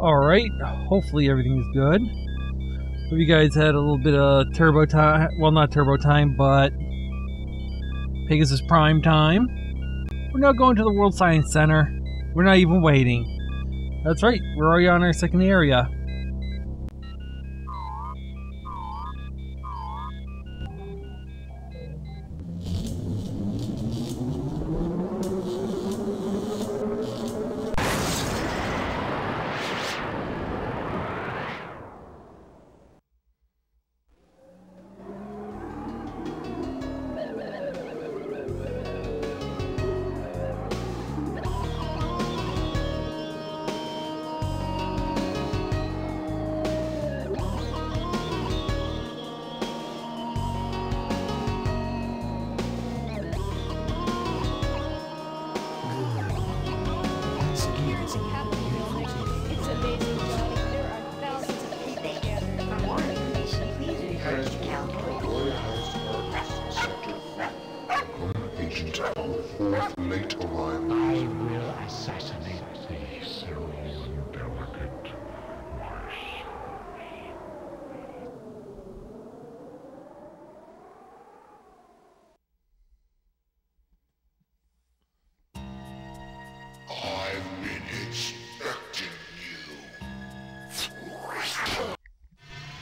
Alright, hopefully everything is good. Hope you guys had a little bit of turbo time. Well, not turbo time, but Pegasus Prime time. We're now going to the World Science Center. We're not even waiting. That's right, we're already on our second area.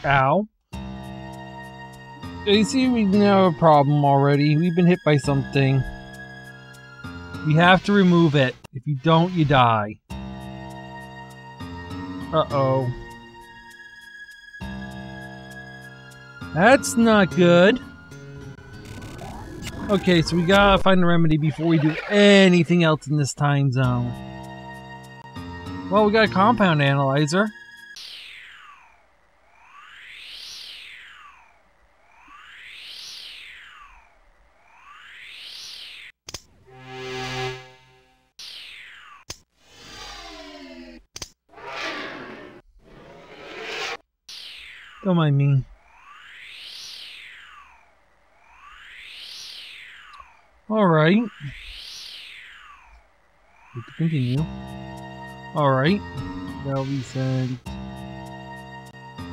Ow. You see, we have a problem already. We've been hit by something. We have to remove it. If you don't, you die. Uh-oh. That's not good. Okay, so we gotta find a remedy before we do anything else in this time zone. Well, we got a compound analyzer. Don't mind me. Alright. Continue. Alright. That'll be sent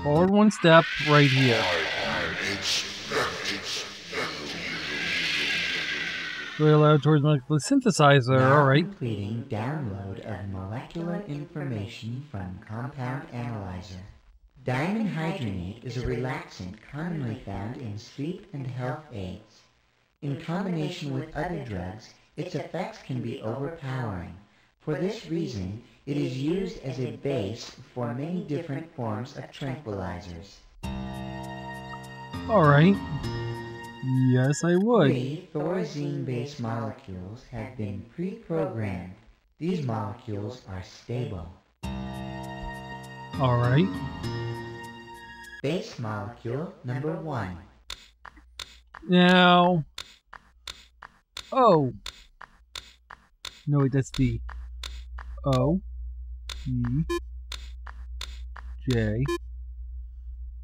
forward one step right here. We're allowed towards molecular synthesizer. Alright. Completing download of molecular information from Compound Analyzer. Dimenhydrinate is a relaxant commonly found in sleep and health aids. In combination with other drugs, its effects can be overpowering. For this reason, it is used as a base for many different forms of tranquilizers. Alright. Yes, I would. Three thorazine-based molecules have been pre-programmed. These molecules are stable. Alright. Base molecule number one. Now. Oh. No, wait, that's D. O. E. J.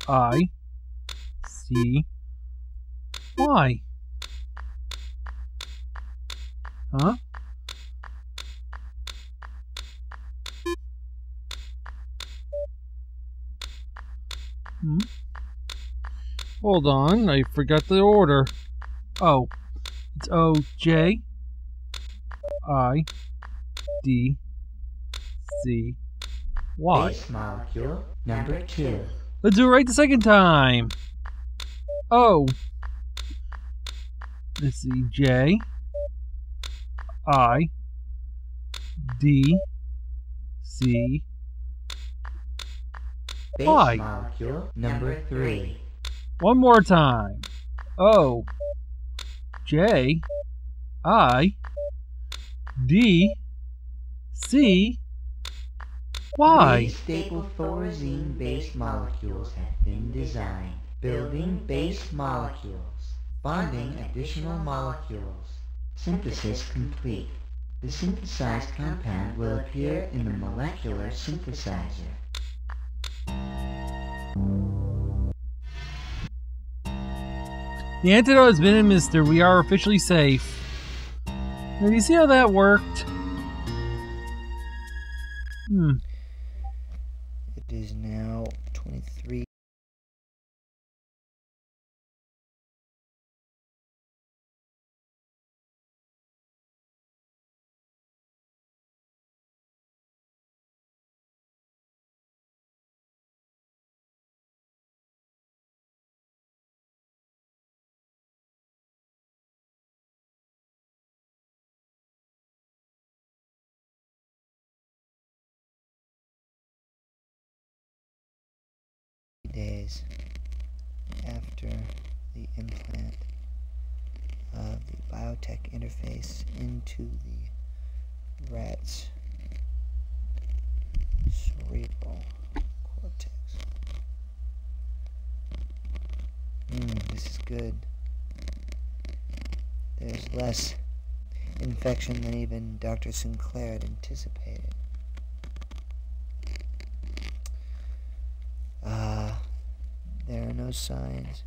I. C. Y. Huh? Hmm? Hold on, I forgot the order. Oh, it's O J I D C Y. Base molecule number two. Let's do it right the second time. O. Let's see, J I D C Base Why? molecule number three. One more time. O J I D C Y. These stable thorazine-based molecules have been designed. Building base molecules. Bonding additional molecules. Synthesis complete. The synthesized compound will appear in the molecular synthesizer. The antidote has been administered. We are officially safe. Now, you see how that worked? Hmm. Biotech interface into the rat's cerebral cortex. Mm, this is good. There's less infection than even Dr. Sinclair had anticipated. Uh, there are no signs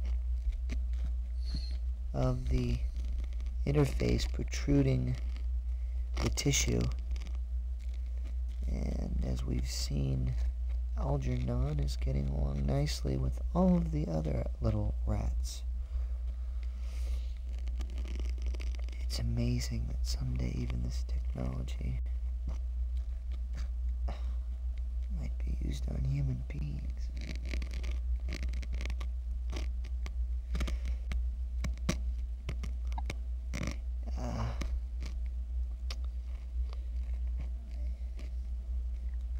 of the interface protruding the tissue. And as we've seen, Algernon is getting along nicely with all of the other little rats. It's amazing that someday even this technology might be used on human beings. Uh,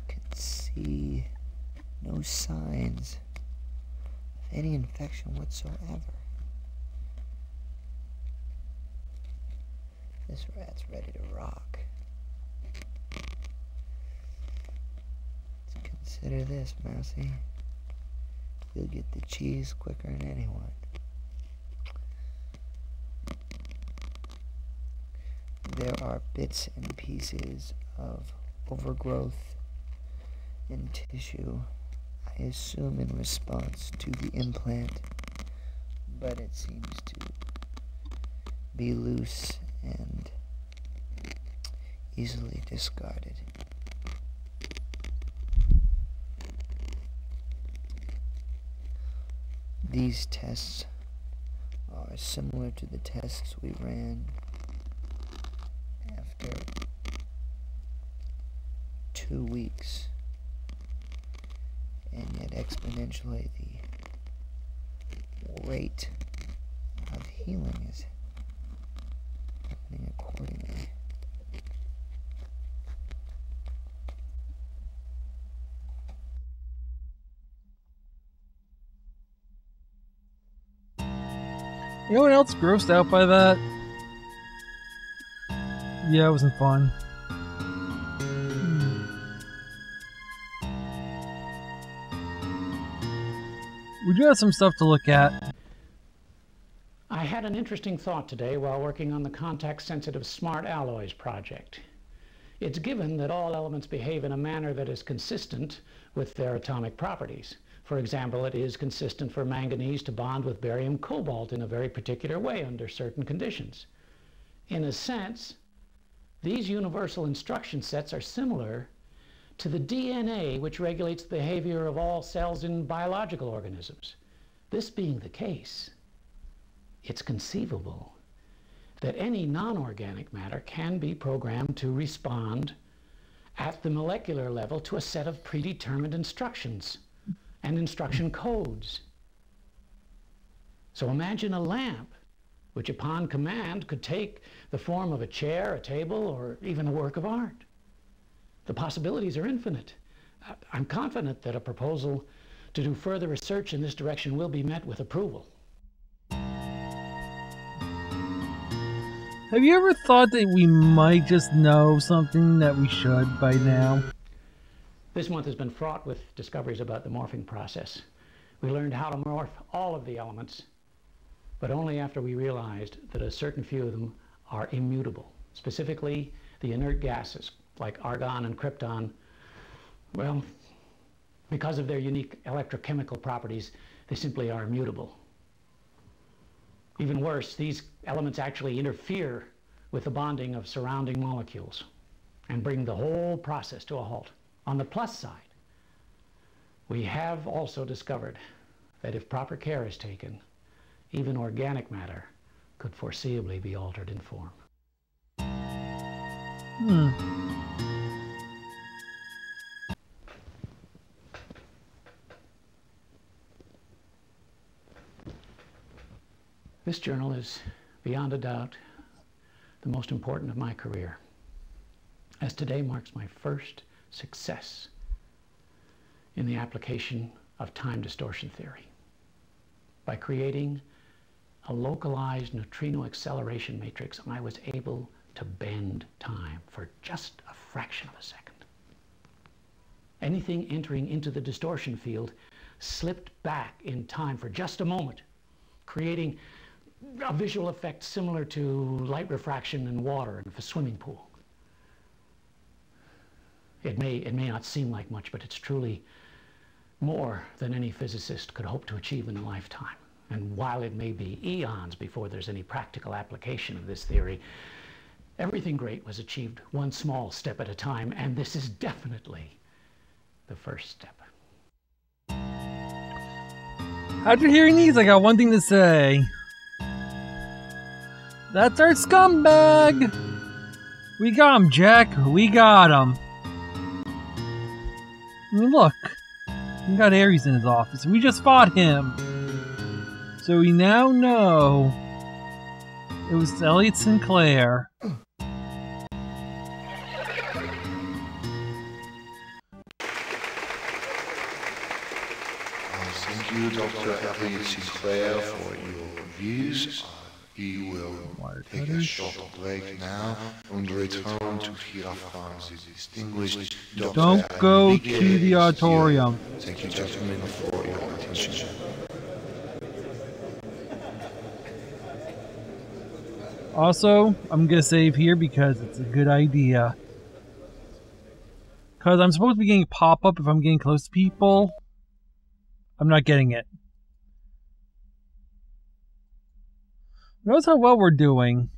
can see no signs of any infection whatsoever. This rat's ready to rock. Consider this, Mousy. You'll get the cheese quicker than anyone. There are bits and pieces of overgrowth in tissue, I assume in response to the implant, but it seems to be loose and easily discarded. These tests are similar to the tests we ran after two weeks, and yet exponentially the rate of healing is happening accordingly. Anyone else grossed out by that? Yeah, it wasn't fun. We do have some stuff to look at. I had an interesting thought today while working on the contact sensitive smart alloys project. It's given that all elements behave in a manner that is consistent with their atomic properties. For example, it is consistent for manganese to bond with barium cobalt in a very particular way under certain conditions. In a sense, these universal instruction sets are similar to the DNA which regulates the behavior of all cells in biological organisms. This being the case, it's conceivable that any non-organic matter can be programmed to respond at the molecular level to a set of predetermined instructions and instruction codes. So imagine a lamp which upon command could take the form of a chair, a table, or even a work of art. The possibilities are infinite. I'm confident that a proposal to do further research in this direction will be met with approval. Have you ever thought that we might just know something that we should by now? This month has been fraught with discoveries about the morphing process. We learned how to morph all of the elements, but only after we realized that a certain few of them are immutable. Specifically, the inert gases like argon and krypton. Well, because of their unique electrochemical properties, they simply are immutable. Even worse, these elements actually interfere with the bonding of surrounding molecules and bring the whole process to a halt. On the plus side, We have also discovered that if proper care is taken, even organic matter could foreseeably be altered in form. Hmm. This journal is, beyond a doubt, the most important of my career, as today marks my first success in the application of time distortion theory by creating a localized neutrino acceleration matrix, I was able to bend time for just a fraction of a second. Anything entering into the distortion field slipped back in time for just a moment, creating a visual effect similar to light refraction in water in a swimming pool. It may, it may not seem like much, but it's truly more than any physicist could hope to achieve in a lifetime. And while it may be eons before there's any practical application of this theory, everything great was achieved one small step at a time, and this is definitely the first step. After hearing these, I got one thing to say. That's our scumbag! We got him, Jack. We got him. Look. We got Ares in his office. We just fought him. So we now know it was Elliot Sinclair. Dr. Elliot Sinclair, for your reviews. Uh, we will take a short break now and return to hear from the distinguished Dr. Don't go to the auditorium. Thank you, gentlemen, for your attention. Also, I'm gonna save here because it's a good idea. Because I'm supposed to be getting pop up if I'm getting close to people. I'm not getting it. Notice how well we're doing.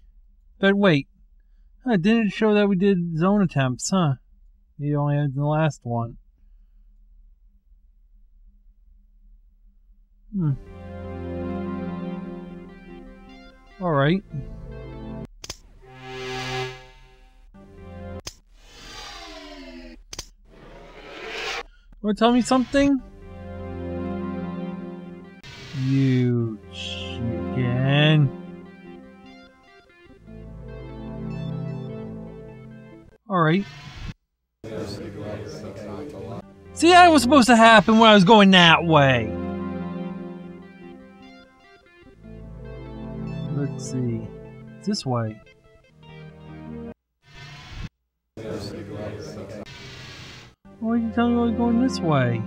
But wait. Huh, didn't show that we did zone attempts, huh? You only had the last one. Hmm. Alright. Want to tell me something? Alright. See, that was supposed to happen when I was going that way. Let's see. This way. Why are you telling me I was going this way?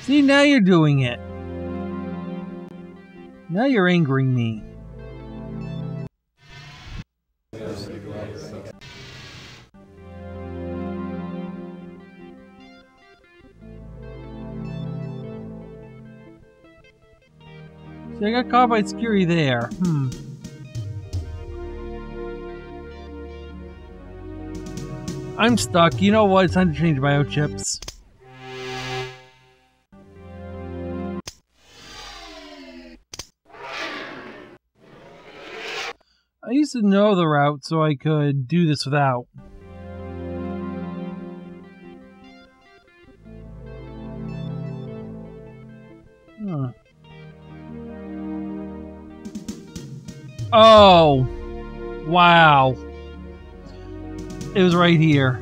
See, now you're doing it. Now you're angering me. I got caught by Scary there. Hmm. I'm stuck. You know what? It's time to change biochips. I used to know the route so I could do this without. Huh. Oh! Wow. It was right here.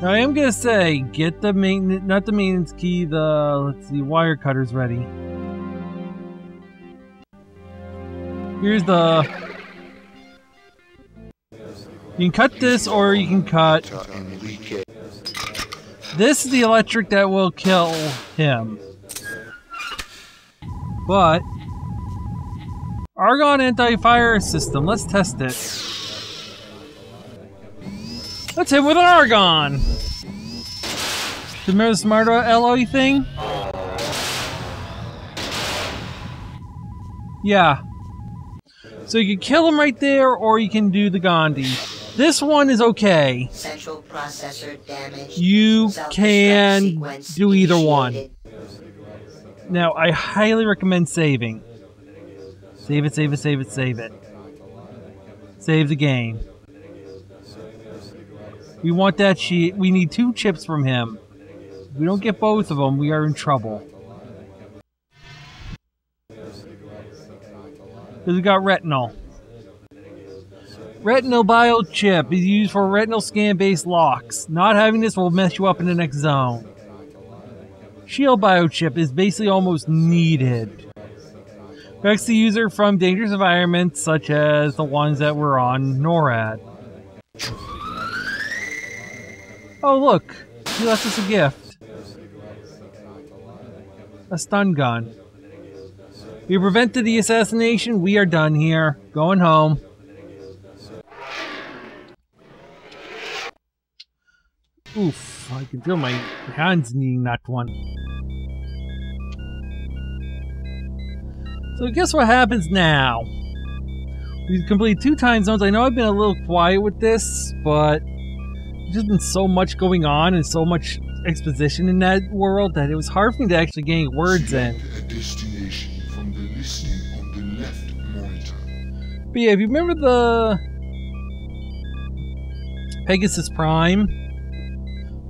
Now I am gonna say, get the maintenance, not the maintenance key, the, let's see, wire cutters ready. Here's the... You can cut this or you can cut... This is the electric that will kill him. But... Argon anti-fire system, let's test it. Let's hit with an argon! Remember the smart alloy thing? Yeah. So you can kill him right there, or you can do the Gandhi. This one is okay. Central processor damage. You can do either one. Now, I highly recommend saving. Save it, save it, save it, save it. Save the game. We want that sheet. We need two chips from him. If we don't get both of them, we are in trouble. Because we got retinol. Retinal biochip is used for retinal scan based locks. Not having this will mess you up in the next zone. Shield biochip is basically almost needed. Protects the user from dangerous environments such as the ones that were on NORAD. Oh look, he left us a gift. A stun gun. We prevented the assassination. We are done here. Going home. Oof, I can feel my hands needing that one. So guess what happens now? We've completed two time zones. I know I've been a little quiet with this, but there's just been so much going on and so much exposition in that world that it was hard for me to actually get words in. A destination from the listing on the left monitor. But yeah, if you remember the Pegasus Prime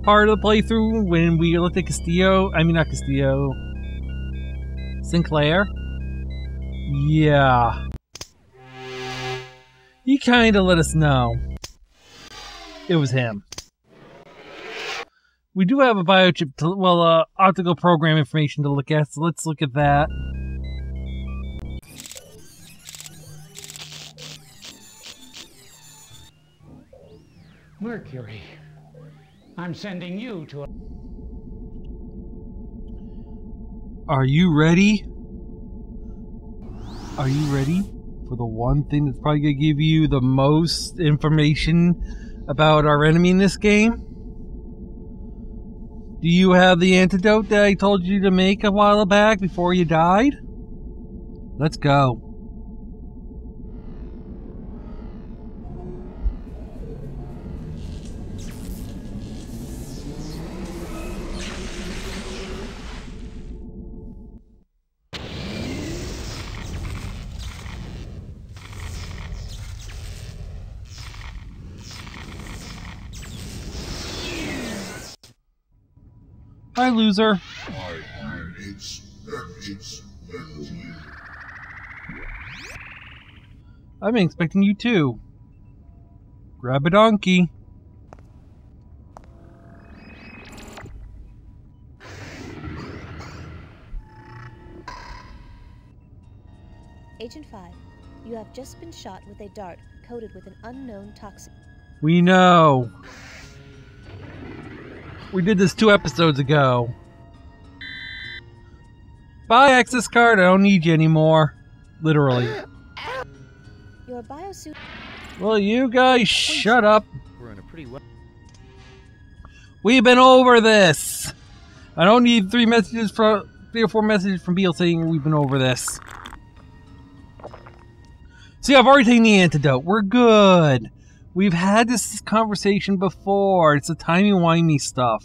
part of the playthrough when we looked at Castillo, I mean not Castillo, Sinclair. Yeah. He kind of let us know it was him. We do have a biochip, to, well, uh, optical program information to look at, so let's look at that. Mercury, I'm sending you to a. Are you ready? Are you ready for the one thing that's probably going to give you the most information about our enemy in this game? Do you have the antidote that I told you to make a while back before you died? Let's go. Loser. I am its its melody. I've been expecting you too. Grab a donkey. Agent 5, you have just been shot with a dart coated with an unknown toxin. We know. We did this two episodes ago. Bye, access card. I don't need you anymore. Literally. Your biosuit. Well, you guys shut up. We're in a pretty well. We've been over this. I don't need three messages from three or four messages from Beal saying we've been over this. See, I've already taken the antidote. We're good. We've had this conversation before. It's the timey-wimey stuff.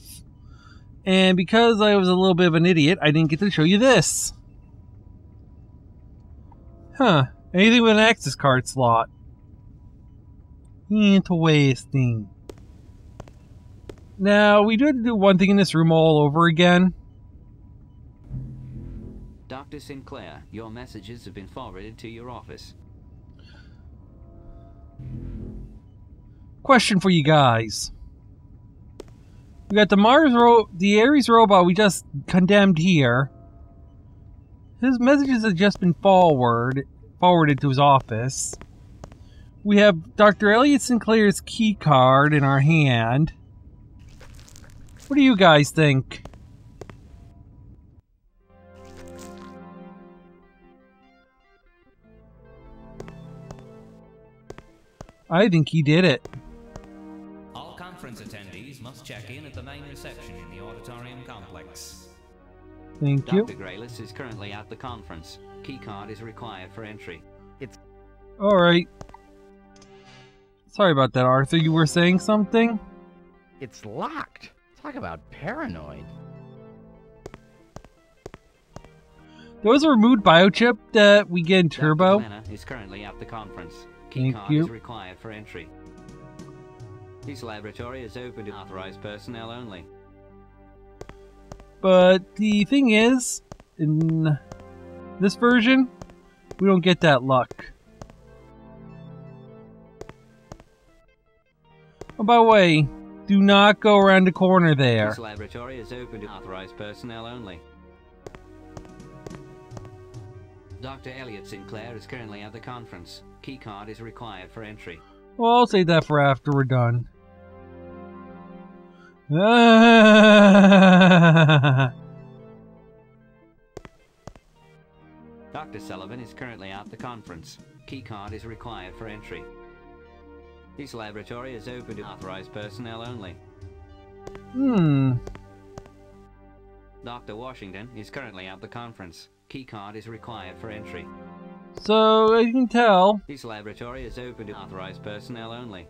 And because I was a little bit of an idiot, I didn't get to show you this. Huh. Anything with an access card slot. Into wasting. Now, we do have to do one thing in this room all over again. Dr. Sinclair, your messages have been forwarded to your office. Question for you guys. We got the Mars ro- the Ares robot we just condemned here. His messages have just been forward forwarded to his office. We have Dr. Elliot Sinclair's key card in our hand. What do you guys think? I think he did it. Thank you. Dr. Graylis is currently at the conference. Keycard is required for entry. It's Alright. Sorry about that, Arthur. You were saying something? It's locked. Talk about paranoid. There was a removed biochip that we get in Dr. Turbo. Is currently at the conference. Thank Keycard you. is required for entry. His laboratory is open to authorized personnel only. But the thing is, in this version, we don't get that luck. Oh, by the way, do not go around the corner there. His laboratory is open to authorized personnel only. Dr. Elliot Sinclair is currently at the conference. Keycard is required for entry. Well, I'll save that for after we're done. Dr. Sullivan is currently at the conference. Keycard is required for entry. His laboratory is open to authorized personnel only. hmm. Dr. Washington is currently at the conference. Keycard is required for entry. So, as you can tell, His laboratory is open to authorized personnel only.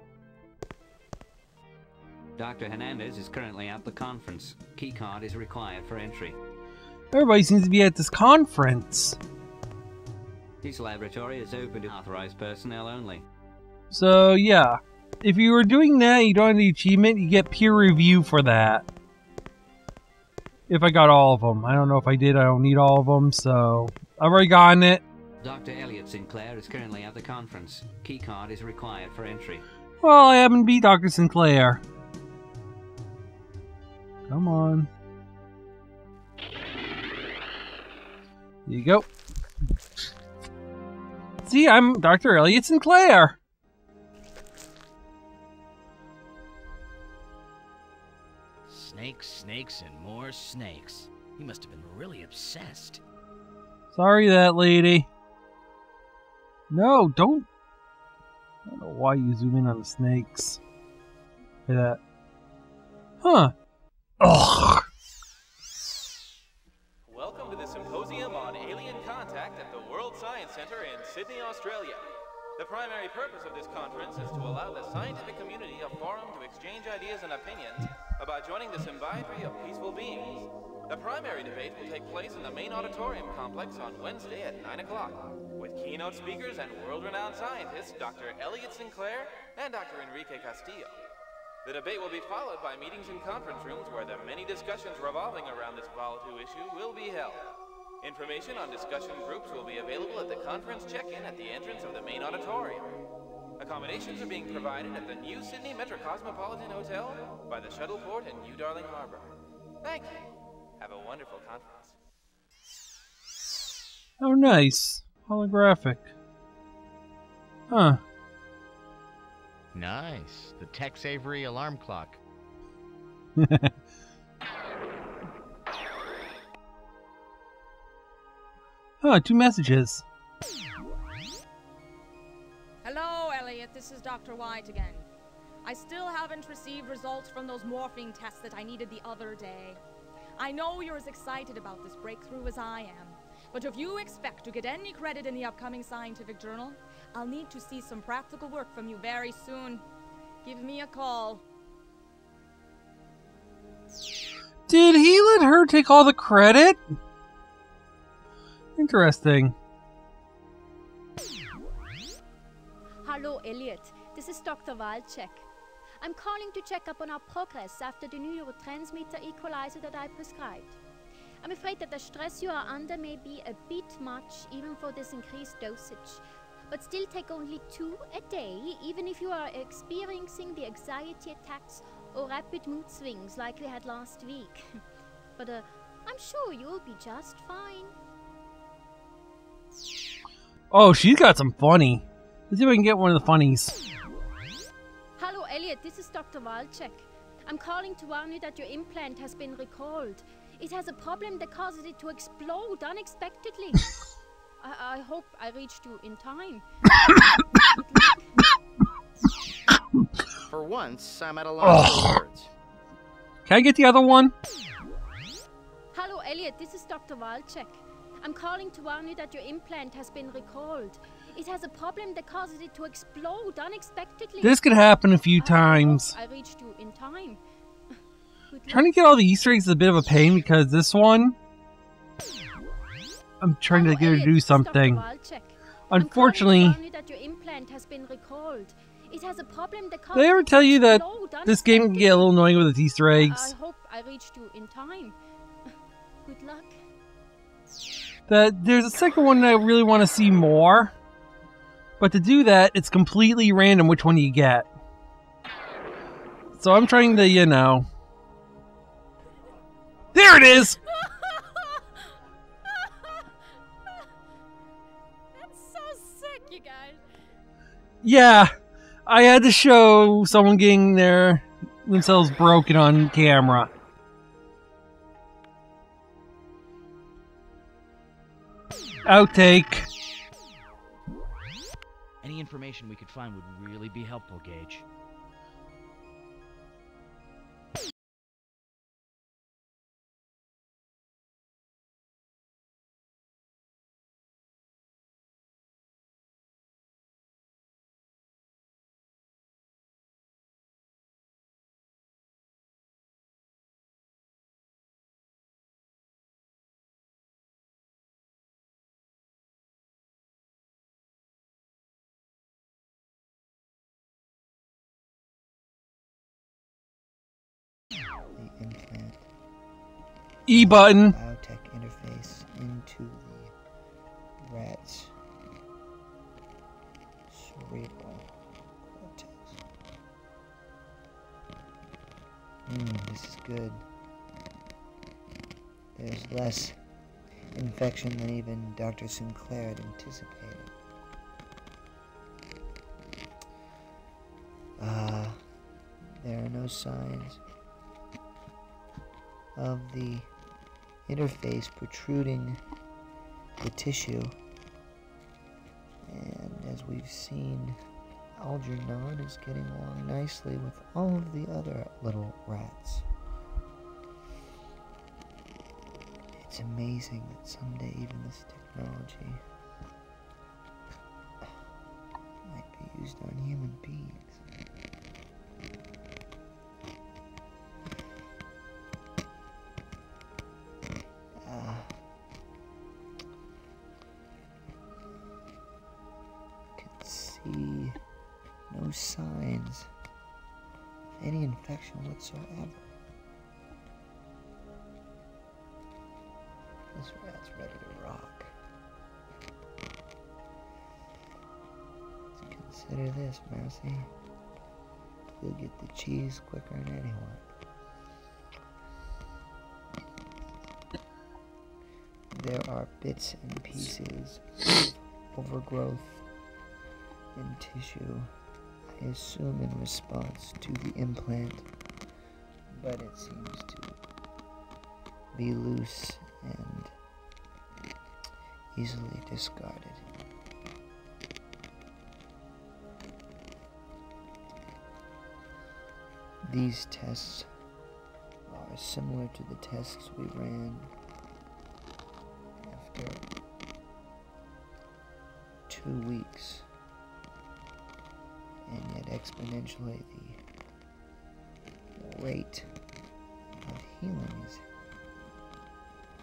Dr. Hernandez is currently at the conference. Keycard is required for entry. everybody seems to be at this conference. This laboratory is open to authorized personnel only. So, yeah. If you were doing that you don't have the achievement, you get peer review for that. If I got all of them. I don't know if I did. I don't need all of them, so... I've already gotten it. Dr. Elliot Sinclair is currently at the conference. Keycard is required for entry. Well, I happen to be Dr. Sinclair. Come on. There you go. See, I'm Dr. Elliot Sinclair. Snakes, snakes, and more snakes. He must have been really obsessed. Sorry, that lady. No, don't. I don't know why you zoom in on the snakes. Look at that. Huh. Ugh. Welcome to the symposium on alien contact at the World Science Center in Sydney, Australia. The primary purpose of this conference is to allow the scientific community a forum to exchange ideas and opinions about joining the symbiotry of peaceful beings. The primary debate will take place in the main auditorium complex on Wednesday at 9 o'clock, with keynote speakers and world-renowned scientists Dr. Elliot Sinclair and Dr. Enrique Castillo. The debate will be followed by meetings in conference rooms where the many discussions revolving around this volatile issue will be held. Information on discussion groups will be available at the conference check-in at the entrance of the main auditorium. Accommodations are being provided at the New Sydney Metrocosmopolitan Hotel by the Shuttleport in New Darling Harbor. Thank you. Have a wonderful conference. Oh, nice. Holographic. Huh. Nice. The Tex Avery alarm clock. huh, two messages. Hello, Elliot. This is Dr. White again. I still haven't received results from those morphine tests that I needed the other day. I know you're as excited about this breakthrough as I am, but if you expect to get any credit in the upcoming scientific journal, I'll need to see some practical work from you very soon. Give me a call. Did he let her take all the credit? Interesting. Hello, Elliot. This is Dr. Walczek. I'm calling to check up on our progress after the neurotransmitter equalizer that I prescribed. I'm afraid that the stress you are under may be a bit much even for this increased dosage, but still take only two a day, even if you are experiencing the anxiety attacks or rapid mood swings like we had last week. but uh, I'm sure you'll be just fine. Oh, she's got some funny. Let's see if we can get one of the funnies. Hello, Elliot. This is Dr. Walczek. I'm calling to warn you that your implant has been recalled. It has a problem that causes it to explode unexpectedly. I, I hope I reached you in time. For once, I'm at a loss for Ugh. words. Can I get the other one? Hello, Elliot. This is Dr. Walczek. I'm calling to warn you that your implant has been recalled. It has a problem that causes it to explode unexpectedly. This could happen a few times. I reached you in time. Trying to get all the Easter eggs is a bit of a pain because this one, I'm trying to get her to do something. Unfortunately, that your implant has been recalled. It has a problem that did they ever tell you that this game can get a little annoying with its Easter I eggs? hope I reached you in time. Good luck. That there's a second one that I really want to see more, but to do that, it's completely random which one you get. So I'm trying to, you know. There it is! Yeah, I had to show someone getting their themselves broken on camera. Outtake. Any information we could find would really be helpful, Gage. Implant E button. biotech interface into the rat's cerebral cortex. Hmm, this is good. There's less infection than even Dr. Sinclair had anticipated. Ah, there are no signs of the interface protruding the tissue. And as we've seen, Algernon is getting along nicely with all of the other little rats. It's amazing that someday even this technology might be used on human beings. This rat's ready to rock. Consider this, Mousy. You'll get the cheese quicker than anyone. There are bits and pieces of overgrowth in tissue, I assume in response to the implant, but it seems to be loose and easily discarded. These tests are similar to the tests we ran after two weeks, and yet exponentially the rate of healing is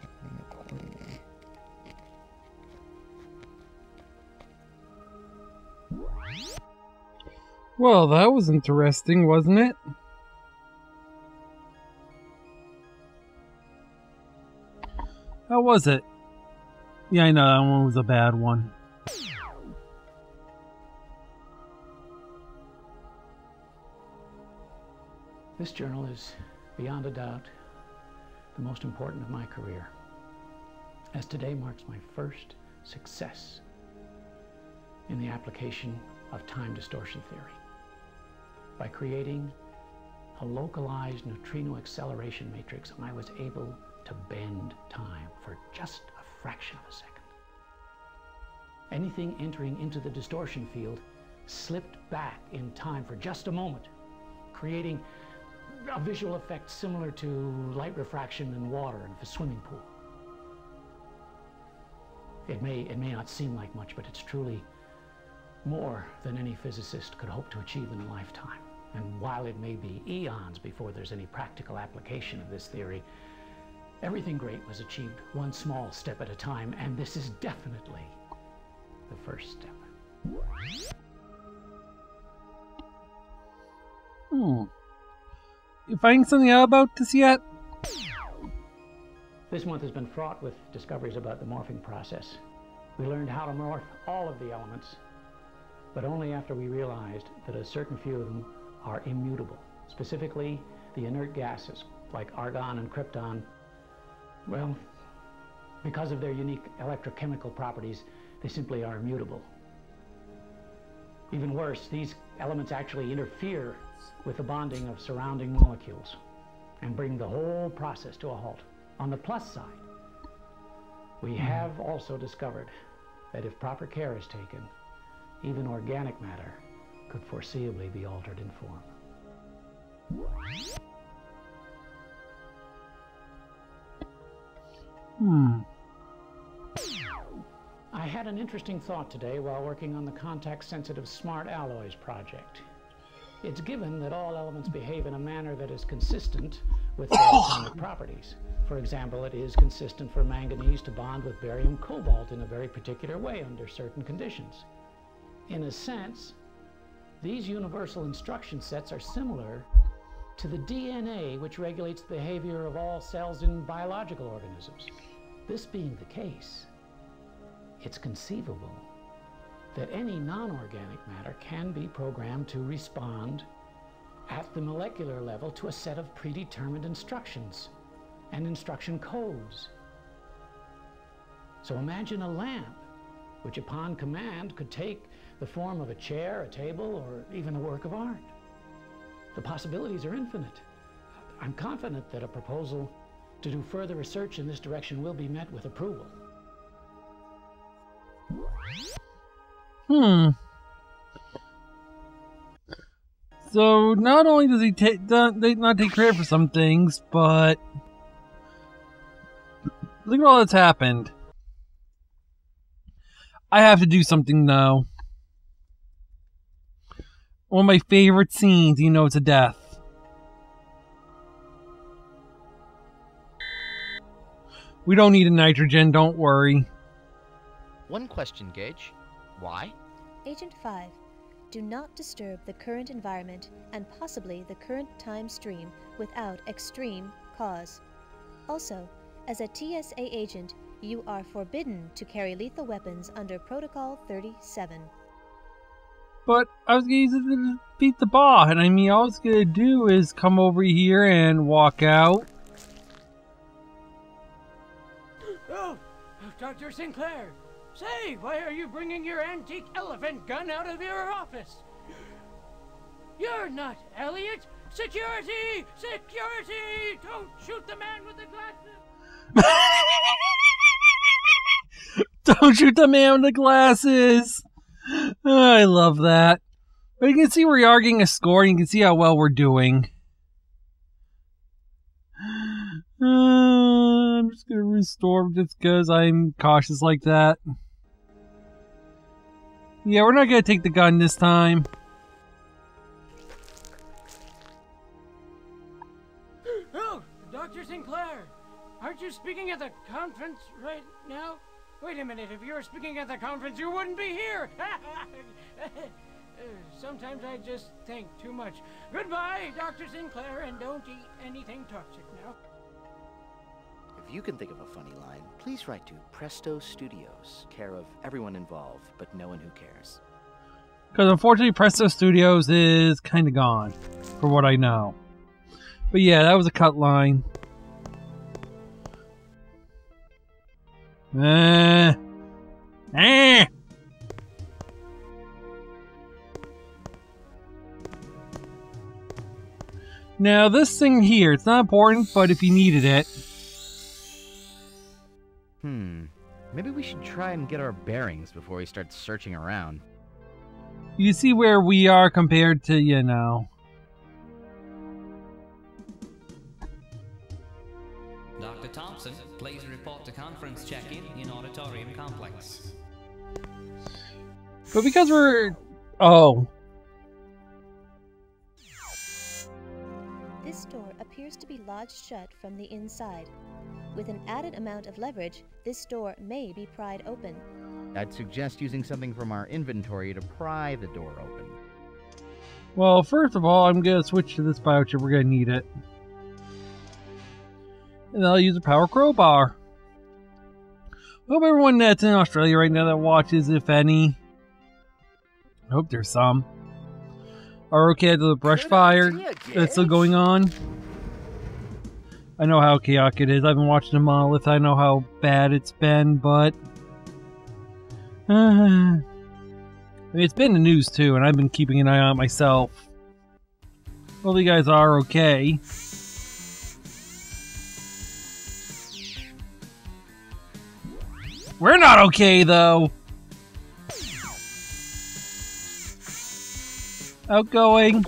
happening accordingly. Well, that was interesting, wasn't it? How was it? Yeah, I know that one was a bad one. This journal is, beyond a doubt, the most important of my career, as today marks my first success in the application of time distortion theory. By creating a localized neutrino acceleration matrix, I was able to bend time for just a fraction of a second. Anything entering into the distortion field slipped back in time for just a moment, creating a visual effect similar to light refraction in water in a swimming pool. It may, it may not seem like much, but it's truly more than any physicist could hope to achieve in a lifetime. And while it may be eons before there's any practical application of this theory, everything great was achieved one small step at a time, and this is definitely the first step. Hmm. You finding something out about this yet? This month has been fraught with discoveries about the morphing process. We learned how to morph all of the elements, but only after we realized that a certain few of them are immutable. Specifically, the inert gases like argon and krypton. Well, because of their unique electrochemical properties, they simply are immutable. Even worse, these elements actually interfere with the bonding of surrounding molecules and bring the whole process to a halt. On the plus side, we have also discovered that if proper care is taken, even organic matter could foreseeably be altered in form. Hmm. I had an interesting thought today while working on the contact-sensitive smart alloys project. It's given that all elements behave in a manner that is consistent with their atomic properties. For example, it is consistent for manganese to bond with barium cobalt in a very particular way under certain conditions. In a sense, these universal instruction sets are similar to the DNA which regulates the behavior of all cells in biological organisms. This being the case, it's conceivable that any non-organic matter can be programmed to respond at the molecular level to a set of predetermined instructions and instruction codes. So imagine a lamp, which upon command could take the form of a chair, a table, or even a work of art. The possibilities are infinite. I'm confident that a proposal to do further research in this direction will be met with approval. Hmm. So not only does he take not take credit for some things, but look at all that's happened. I have to do something though. One of my favorite scenes, you know, it's a death. We don't need a nitrogen, don't worry. One question, Gage. Why? Agent 5, do not disturb the current environment and possibly the current time stream without extreme cause. Also, as a TSA agent, you are forbidden to carry lethal weapons under Protocol 37. But I was going to use it to beat the boss, and I mean, all I was going to do is come over here and walk out. Oh, Dr. Sinclair, Say, why are you bringing your antique elephant gun out of your office? You're not Elliot! Security! Security! Don't shoot the man with the glasses! Don't shoot the man with the glasses! Oh, I love that. But you can see we're arguing a score, and you can see how well we're doing. Uh, I'm just gonna restore just because I'm cautious like that. Yeah, we're not gonna take the gun this time. Oh, Dr. Sinclair! Aren't you speaking at the conference right now? Wait a minute, if you were speaking at the conference, you wouldn't be here! Sometimes I just think too much. Goodbye, Dr. Sinclair, and don't eat anything toxic now. You can think of a funny line, please write to Presto Studios, care of everyone involved, but no one who cares. Because unfortunately, Presto Studios is kind of gone, for what I know. But yeah, that was a cut line. Eh. Eh. Now, this thing here, it's not important, but if you needed it, Maybe we should try and get our bearings before we start searching around. You see where we are compared to, you know. Dr. Thompson, please report to conference check-in in auditorium complex. But because we're... Oh. Appears to be lodged shut from the inside. With an added amount of leverage, this door may be pried open. I'd suggest using something from our inventory to pry the door open. Well, first of all, I'm going to switch to this biochip. We're going to need it. And I'll use a power crowbar. Hope everyone that's in Australia right now that watches, if any, I hope there's some, are okay at the brush fire that's still going on. I know how chaotic it is. I've been watching the monolith. I know how bad it's been, but. I mean, it's been the news too, and I've been keeping an eye on it myself. Well, you guys are okay. We're not okay, though. Outgoing.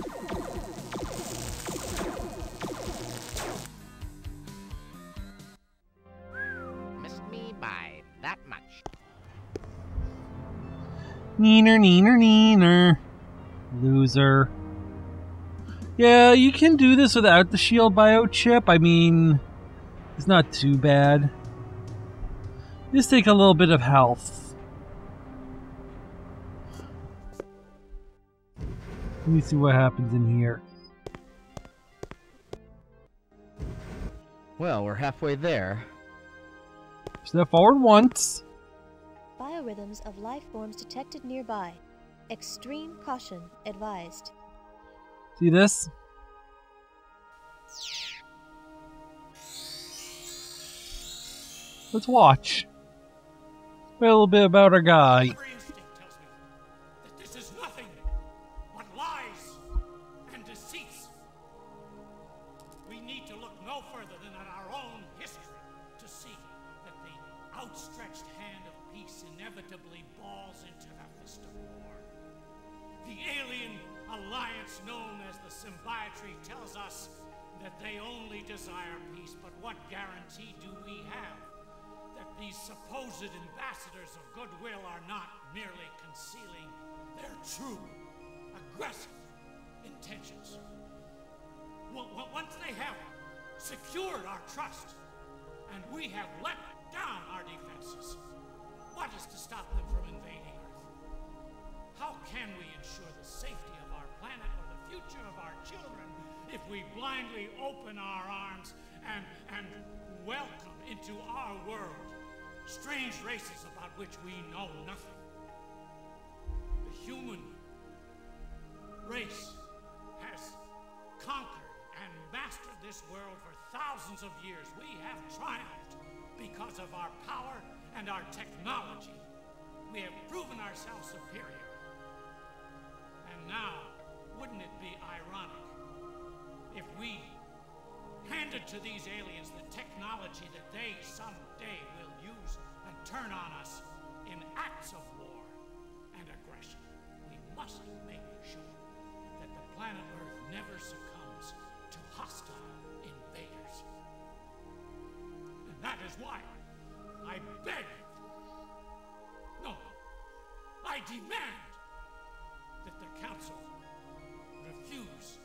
Neener, neener, neener. Loser. Yeah, you can do this without the shield biochip. I mean, it's not too bad. Just take a little bit of health. Let me see what happens in here. Well, we're halfway there. Step forward once. Biorhythms of life forms detected nearby. Extreme caution advised. See this? Let's watch. A little bit about our guy. that this is nothing but lies and deceits. We need to look no further than our own history to see that the outstretched hand of peace inevitably balls into the fist of war. The alien alliance known as the Symbiotry tells us that they only desire peace, but what guarantee do we have that these supposed ambassadors of goodwill are not merely concealing their true, aggressive intentions? Once they have secured our trust and we have let down our defenses, what is to stop them from invading Earth? How can we ensure the safety of our planet or the future of our children if we blindly open our arms and, and welcome into our world strange races about which we know nothing? The human race has conquered and mastered this world for thousands of years. We have triumphed because of our power and our technology. We have proven ourselves superior. And now, wouldn't it be ironic if we handed to these aliens the technology that they someday will use and turn on us in acts of war and aggression? We must make sure that the planet Earth never succumbs to hostile invaders. And that is why I beg, no, I demand that the Council refuse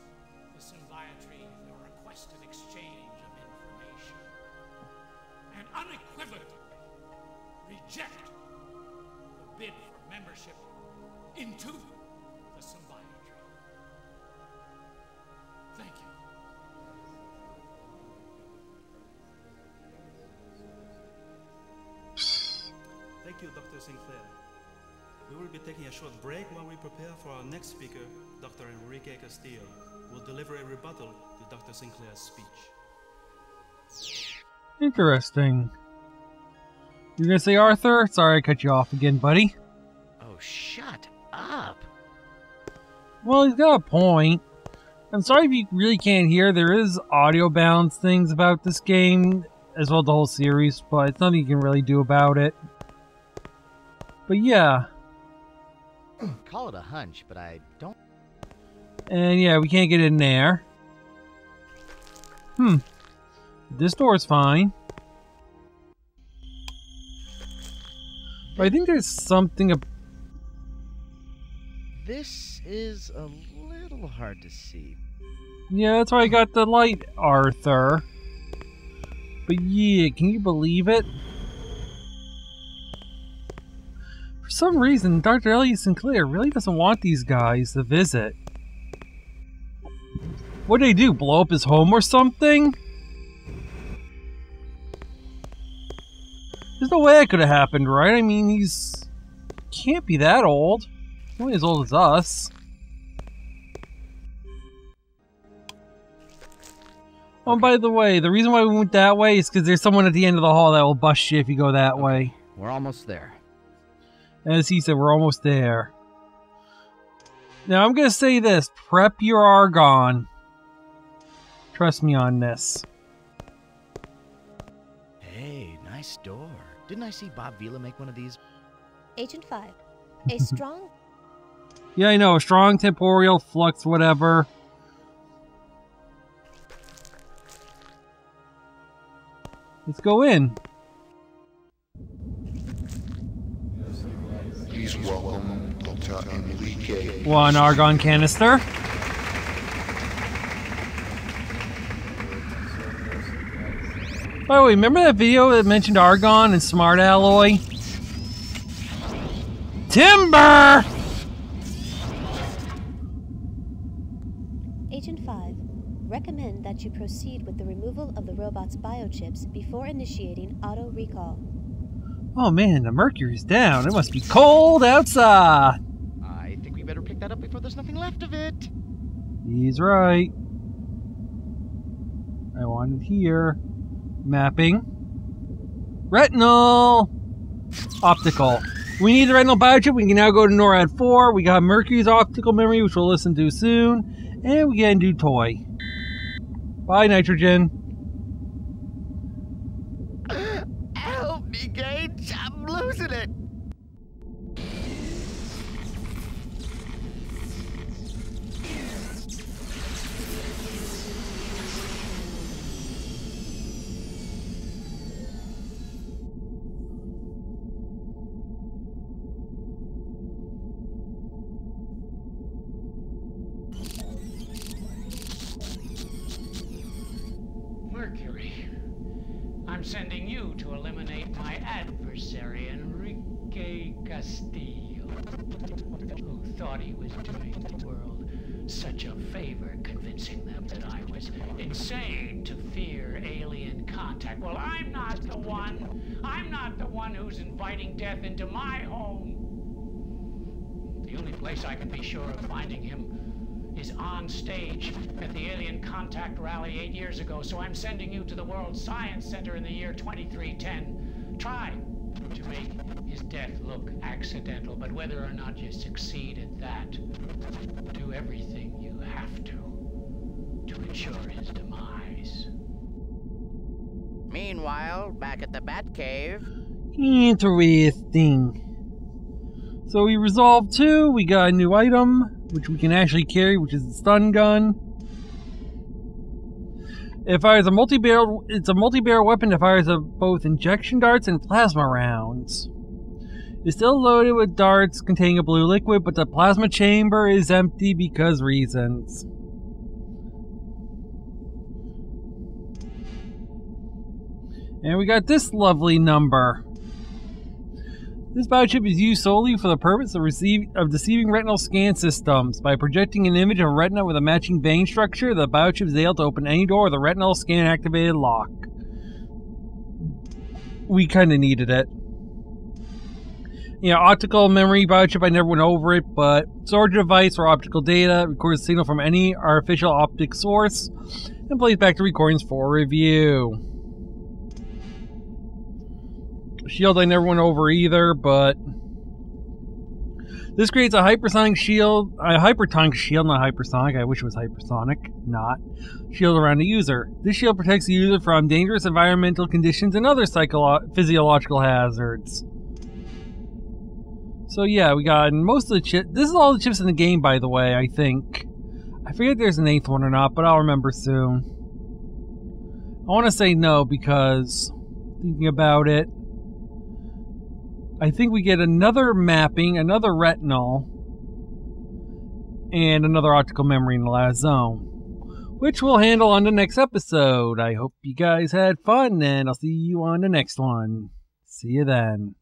the Symbiotry the requested exchange of information. And unequivocally reject the bid for membership into you, Dr. Sinclair. We will be taking a short break while we prepare for our next speaker, Dr. Enrique Castillo, who will deliver a rebuttal to Dr. Sinclair's speech. Interesting. You're gonna say Arthur? Sorry I cut you off again, buddy. Oh, shut up. Well, he's got a point. I'm sorry if you really can't hear. There is audio bounds things about this game, as well as the whole series, but it's nothing you can really do about it. But yeah, Call it a hunch, but I don't. and yeah, we can't get in there. Hmm. This door's fine. But I think there's something ab- this is a little hard to see. Yeah, that's why I got the light, Arthur. But yeah, can you believe it? Some reason, Dr. Elliot Sinclair really doesn't want these guys to visit. What did they do? Blow up his home or something? There's no way that could have happened, right? I mean, he's... can't be that old. Only as old as us. Oh, by the way, the reason why we went that way is because there's someone at the end of the hall that will bust you if you go that way. We're almost there. As he said, we're almost there. Now, I'm going to say this. Prep your Argon. Trust me on this. Hey, nice door. Didn't I see Bob Vila make one of these? Agent 5. A strong Yeah, I know. A strong temporal flux, whatever. Let's go in. Please welcome Dr. Enrique. One argon canister. By the way, remember that video that mentioned argon and smart alloy? Timber! Agent 5. Recommend that you proceed with the removal of the robot's biochips before initiating auto recall. Oh man, the mercury's down. It must be cold outside. I think we better pick that up before there's nothing left of it. He's right. I want it here. Mapping. Retinal! Optical. We need the retinal biochip. We can now go to NORAD 4. We got Mercury's optical memory, which we'll listen to soon. And we can do toy. Bye, nitrogen. He was doing the world such a favor convincing them that I was insane to fear alien contact. Well, I'm not the one. I'm not the one who's inviting death into my home. The only place I can be sure of finding him is on stage at the Alien Contact Rally eight years ago, so I'm sending you to the World Science Center in the year 2310. Try to make his death look accidental, but whether or not you succeed at that, do everything you have to to ensure his demise. Meanwhile, back at the Batcave. Interesting. So we resolved two. We got a new item, which we can actually carry, which is the stun gun. It fires a multi-barrel. It's a multi-barrel weapon that fires a, both injection darts and plasma rounds. It's still loaded with darts containing a blue liquid, but the plasma chamber is empty because reasons. And we got this lovely number. This biochip is used solely for the purpose of, receive, of deceiving retinal scan systems. By projecting an image of retina with a matching vein structure, the biochip is able to open any door with a retinal scan activated lock. We kind of needed it. You know, optical memory biochip, I never went over it, but storage device for optical data, records signal from any artificial optic source, and plays back the recordings for review. Shield I never went over either, but this creates a hypersonic shield, a hypertonic shield, not hypersonic. I wish it was hypersonic, not shield around the user. This shield protects the user from dangerous environmental conditions and other physiological hazards. So yeah, we got most of the chips. This is all the chips in the game, by the way. I think. I forget there's an eighth one or not, but I'll remember soon. I want to say no because thinking about it. I think we get another mapping, another retinal. and another optical memory in the last zone, which we'll handle on the next episode. I hope you guys had fun, and I'll see you on the next one. See you then.